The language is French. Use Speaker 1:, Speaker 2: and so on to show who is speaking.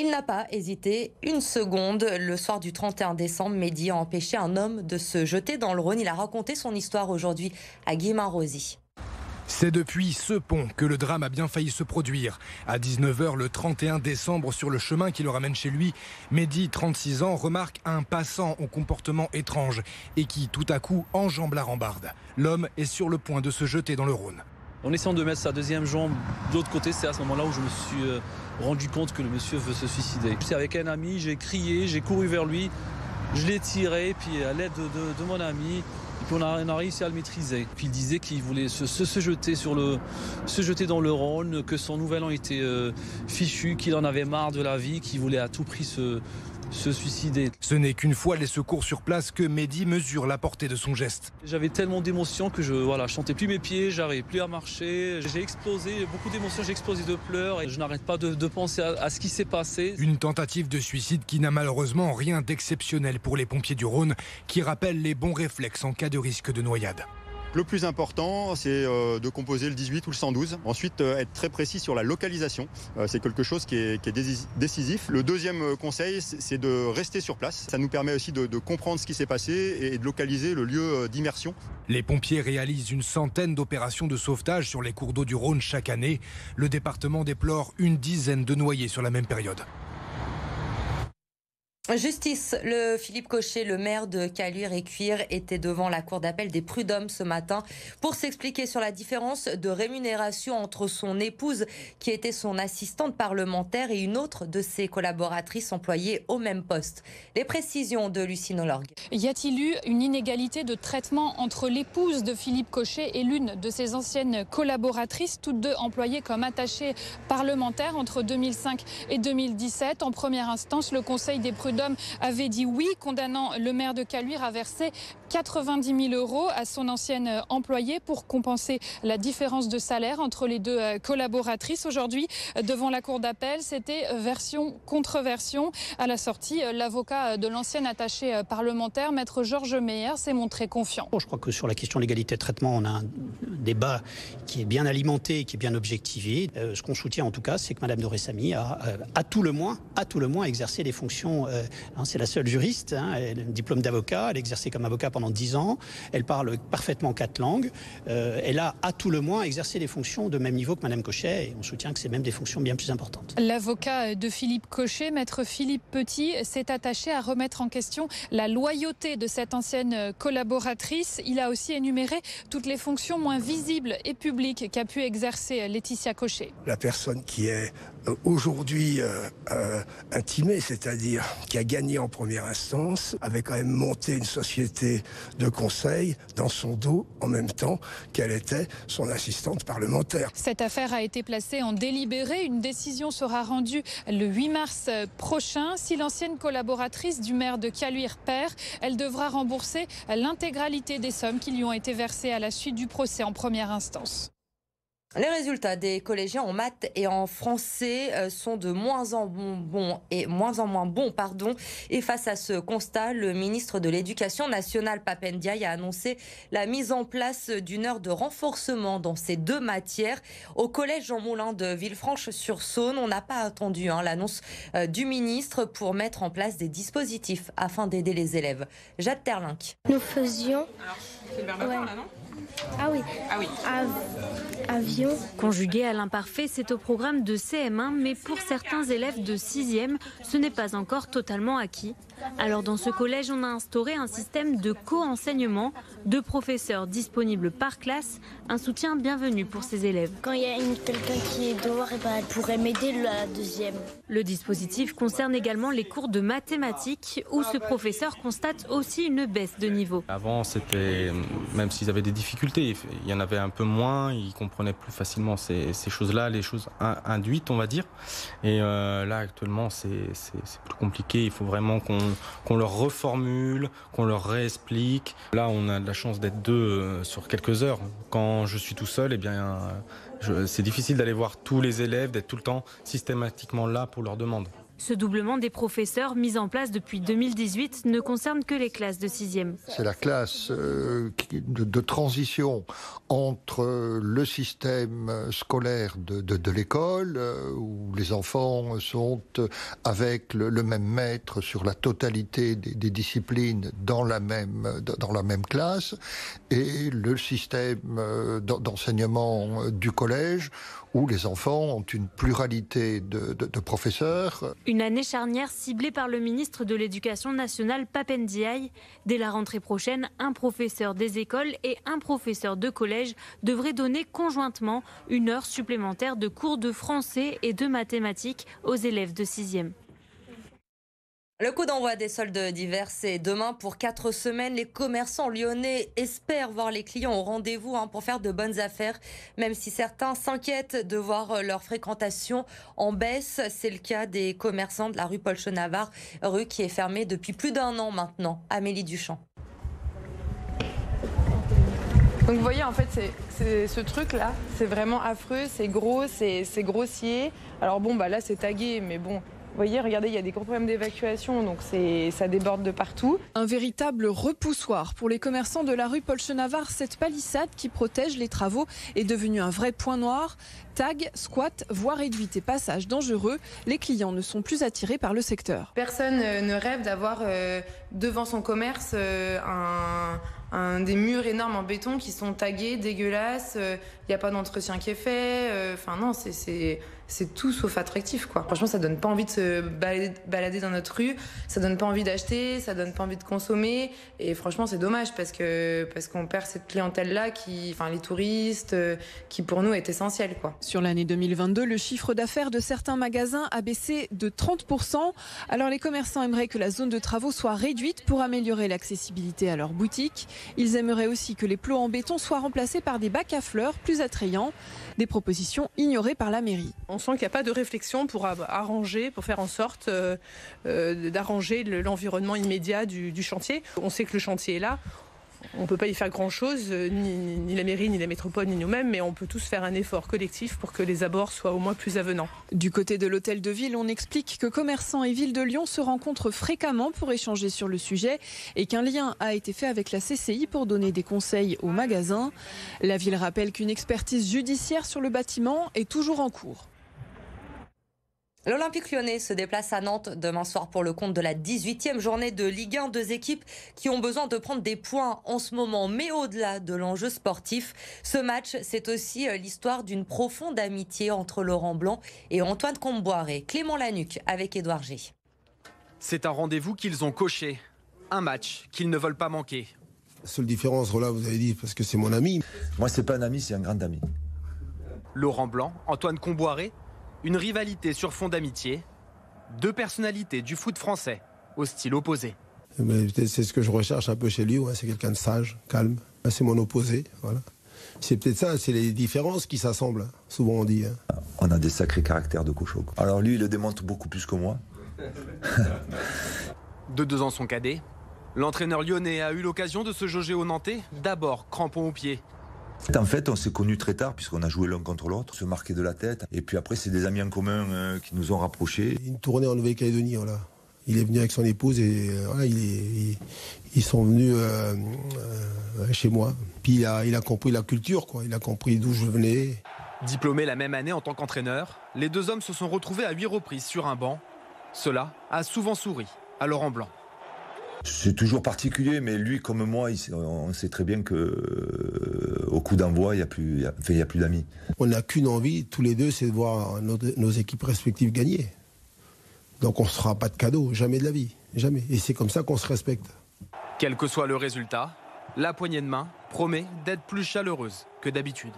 Speaker 1: Il n'a pas hésité une seconde. Le soir du 31 décembre, Mehdi a empêché un homme de se jeter dans le Rhône. Il a raconté son histoire aujourd'hui à Guillemin Rosy.
Speaker 2: C'est depuis ce pont que le drame a bien failli se produire. À 19h le 31 décembre, sur le chemin qui le ramène chez lui, Mehdi, 36 ans, remarque un passant au comportement étrange et qui, tout à coup, enjambe la rambarde. L'homme est sur le point de se jeter dans le Rhône.
Speaker 3: En essayant de mettre sa deuxième jambe de l'autre côté, c'est à ce moment-là où je me suis euh, rendu compte que le monsieur veut se suicider. J'étais avec un ami, j'ai crié, j'ai couru vers lui, je l'ai tiré, puis à l'aide de, mon ami, puis on a, réussi à le maîtriser. Puis il disait qu'il voulait se, jeter sur le, se jeter dans le Rhône, que son nouvel an était euh, fichu, qu'il en avait marre de la vie, qu'il voulait à tout prix se, se suicider.
Speaker 2: Ce n'est qu'une fois les secours sur place que Mehdi mesure la portée de son geste.
Speaker 3: J'avais tellement d'émotions que je voilà, je sentais plus mes pieds, j'arrivais plus à marcher, j'ai explosé, beaucoup d'émotions, j'ai explosé de pleurs et je n'arrête pas de, penser à, à, ce qui s'est passé.
Speaker 2: Une tentative de suicide qui n'a malheureusement rien d'exceptionnel pour les pompiers du Rhône qui rappellent les bons réflexes en cas de risque de noyade.
Speaker 4: Le plus important, c'est euh, de composer le 18 ou le 112. Ensuite, euh, être très précis sur la localisation. Euh, c'est quelque chose qui est, décisif. Le deuxième conseil, c'est de rester sur place. Ça nous permet aussi de, comprendre ce qui s'est passé et de localiser le lieu d'immersion.
Speaker 2: Les pompiers réalisent une centaine d'opérations de sauvetage sur les cours d'eau du Rhône chaque année. Le département déplore une dizaine de noyés sur la même période.
Speaker 1: Justice, le Philippe Cochet, le maire de Caluire et Cuire, était devant la cour d'appel des prud'hommes ce matin pour s'expliquer sur la différence de rémunération entre son épouse, qui était son assistante parlementaire, et une autre de ses collaboratrices employées au même poste. Les précisions de Lucine Olorgue.
Speaker 5: Y a-t-il eu une inégalité de traitement entre l'épouse de Philippe Cochet et l'une de ses anciennes collaboratrices, toutes deux employées comme attachées parlementaires entre 2005 et 2017 En première instance, le Conseil des prud'hommes avait dit oui, condamnant le maire de Caluire à verser 90 000 euros à son ancienne employée pour compenser la différence de salaire entre les deux euh, collaboratrices. Aujourd'hui, devant la cour d'appel, c'était version contre version. À la sortie, l'avocat de l'ancienne attachée parlementaire, maître Georges Meyer, s'est montré confiant.
Speaker 6: Je crois que sur la question de l'égalité de traitement, on a un débat qui est bien alimenté, qui est bien objectivé. Euh, ce qu'on soutient en tout cas, c'est que Madame Doressami a, euh, à tout le moins, à tout le moins, exercé des fonctions c'est la seule juriste. Hein, elle a un diplôme d'avocat. Elle a exercé comme avocat pendant dix ans. Elle parle parfaitement quatre langues. Euh, elle a, à tout le moins, exercé des fonctions de même niveau que Madame Cochet. Et on soutient que c'est même des fonctions bien plus importantes.
Speaker 5: L'avocat de Philippe Cochet, maître Philippe Petit, s'est attaché à remettre en question la loyauté de cette ancienne collaboratrice. Il a aussi énuméré toutes les fonctions moins visibles et publiques qu'a pu exercer Laetitia Cochet.
Speaker 7: La personne qui est euh, aujourd'hui euh, euh, intimée, c'est-à-dire qui a gagné en première instance, avait quand même monté une société de conseil dans son dos en même temps qu'elle était son assistante parlementaire.
Speaker 5: Cette affaire a été placée en délibéré. Une décision sera rendue le 8 mars prochain. Si l'ancienne collaboratrice du maire de Caluire perd, elle devra rembourser l'intégralité des sommes qui lui ont été versées à la suite du procès en première instance.
Speaker 1: Les résultats des collégiens en maths et en français euh, sont de moins en bon, et moins en moins bons, pardon. Et face à ce constat, le ministre de l'Éducation nationale, Papendiaï, a annoncé la mise en place d'une heure de renforcement dans ces deux matières. Au collège Jean Moulin de Villefranche-sur-Saône, on n'a pas attendu hein, l'annonce euh, du ministre pour mettre en place des dispositifs afin d'aider les élèves. Jade Terlinck.
Speaker 8: Nous faisions. Alors,
Speaker 9: c'est le verbe là, non?
Speaker 8: Ah oui.
Speaker 9: Ah oui.
Speaker 8: avion.
Speaker 10: Conjugué à l'imparfait, c'est au programme de CM1, mais pour certains élèves de 6e, ce n'est pas encore totalement acquis. Alors dans ce collège, on a instauré un système de co-enseignement, deux professeurs disponibles par classe, un soutien bienvenu pour ces élèves.
Speaker 8: Quand il y a quelqu'un qui est dehors, eh ben, elle pourrait m'aider la deuxième.
Speaker 10: Le dispositif concerne également les cours de mathématiques où ce professeur constate aussi une baisse de niveau.
Speaker 11: Avant, c'était même s'ils avaient des difficultés, il y en avait un peu moins, ils comprenaient plus facilement ces, choses-là, les choses induites, on va dire. Et euh, là, actuellement, c'est plus compliqué. Il faut vraiment qu'on leur reformule, qu'on leur réexplique. Là, on a de la chance d'être deux euh, sur quelques heures. Quand je suis tout seul, eh bien, c'est difficile d'aller voir tous les élèves, d'être tout le temps systématiquement là pour leurs demandes.
Speaker 10: Ce doublement des professeurs mis en place depuis 2018 ne concerne que les classes de 6e.
Speaker 9: C'est la classe euh, de, transition entre le système scolaire de, l'école, euh, où les enfants sont avec le, même maître sur la totalité des, disciplines dans la même, dans la même classe, et le système euh, d'enseignement du collège, où les enfants ont une pluralité de, professeurs.
Speaker 10: Une année charnière ciblée par le ministre de l'Éducation nationale Papendiaï. Dès la rentrée prochaine, un professeur des écoles et un professeur de collège devraient donner conjointement une heure supplémentaire de cours de français et de mathématiques aux élèves de 6e.
Speaker 1: Le coup d'envoi des soldes d'hiver, c'est demain pour quatre semaines. Les commerçants lyonnais espèrent voir les clients au rendez-vous hein, pour faire de bonnes affaires, même si certains s'inquiètent de voir leur fréquentation en baisse. C'est le cas des commerçants de la rue Paul Chenavard, rue qui est fermée depuis plus d'un an maintenant. Amélie Duchamp.
Speaker 12: Donc vous voyez, en fait, c'est ce truc-là, c'est vraiment affreux, c'est gros, c'est grossier. Alors bon, bah là, c'est tagué, mais bon, vous voyez, regardez, il y a des gros problèmes d'évacuation, donc ça déborde de partout.
Speaker 13: Un véritable repoussoir pour les commerçants de la rue Paul Chenavard. Cette palissade qui protège les travaux est devenue un vrai point noir. Tag, squat, voie réduite et passage dangereux, les clients ne sont plus attirés par le secteur.
Speaker 12: Personne euh, ne rêve d'avoir euh, devant son commerce euh, un, des murs énormes en béton qui sont tagués, dégueulasses, il n'y a pas d'entretien qui est fait. Enfin non, c'est tout sauf attractif quoi. Franchement, ça donne pas envie de se balader, dans notre rue, ça donne pas envie d'acheter, ça donne pas envie de consommer et franchement, c'est dommage parce que parce qu'on perd cette clientèle là qui enfin les touristes euh, qui pour nous est essentielle quoi.
Speaker 13: Sur l'année 2022, le chiffre d'affaires de certains magasins a baissé de 30 Alors les commerçants aimeraient que la zone de travaux soit réduite pour améliorer l'accessibilité à leurs boutiques. Ils aimeraient aussi que les plots en béton soient remplacés par des bacs à fleurs plus attrayants, des propositions ignorées par la mairie
Speaker 14: on sent qu'il n'y a pas de réflexion pour arranger, pour faire en sorte euh, euh, d'arranger l'environnement immédiat du, chantier. On sait que le chantier est là. On ne peut pas y faire grand-chose, euh, ni, la mairie, ni la métropole, ni nous-mêmes, mais on peut tous faire un effort collectif pour que les abords soient au moins plus avenants.
Speaker 13: Du côté de l'hôtel de ville, on explique que commerçants et ville de Lyon se rencontrent fréquemment pour échanger sur le sujet et qu'un lien a été fait avec la CCI pour donner des conseils aux magasins. La ville rappelle qu'une expertise judiciaire sur le bâtiment est toujours en cours.
Speaker 1: L'Olympique lyonnais se déplace à Nantes demain soir pour le compte de la 18e journée de Ligue 1. Deux équipes qui ont besoin de prendre des points en ce moment, mais au-delà de l'enjeu sportif, ce match, c'est aussi euh, l'histoire d'une profonde amitié entre Laurent Blanc et Antoine Comboiré. Clément Lanuc avec Édouard G.
Speaker 15: C'est un rendez-vous qu'ils ont coché. Un match qu'ils ne veulent pas manquer.
Speaker 16: La seule différence, là, vous avez dit, parce que c'est mon ami.
Speaker 17: Moi, c'est pas un ami, c'est un grand ami.
Speaker 15: Laurent Blanc, Antoine Comboiré, une rivalité sur fond d'amitié, deux personnalités du foot français au style opposé.
Speaker 16: C'est ce que je recherche un peu chez lui, c'est quelqu'un de sage, calme. C'est mon opposé, voilà. C'est peut-être ça, c'est les différences qui s'assemblent, souvent on dit. Hein.
Speaker 17: On a des sacrés caractères de cochon. Alors lui, il le démontre beaucoup plus que moi.
Speaker 15: de deux ans son cadet, l'entraîneur lyonnais a eu l'occasion de se jauger au Nantais, d'abord crampon au pied,
Speaker 17: en fait, on s'est connus très tard puisqu'on a joué l'un contre l'autre, se marquer de la tête. Et puis après, c'est des amis en commun euh, qui nous ont rapprochés.
Speaker 16: Une tournée en Nouvelle-Calédonie, voilà. Il est venu avec son épouse et euh, ils sont venus euh, chez moi. Puis il a, il a compris la culture, quoi. Il a compris d'où je venais.
Speaker 15: Diplômé la même année en tant qu'entraîneur, les deux hommes se sont retrouvés à huit reprises sur un banc. Cela a souvent souri à Laurent Blanc.
Speaker 17: C'est toujours particulier, mais lui comme moi, on sait très bien que euh, au coup d'envoi, il n'y a plus, a plus d'amis.
Speaker 16: On n'a qu'une envie, tous les deux, c'est de voir nos, équipes respectives gagner. Donc on ne se fera pas de cadeau, jamais de la vie, jamais. Et c'est comme ça qu'on se respecte.
Speaker 15: Quel que soit le résultat, la poignée de main promet d'être plus chaleureuse que d'habitude.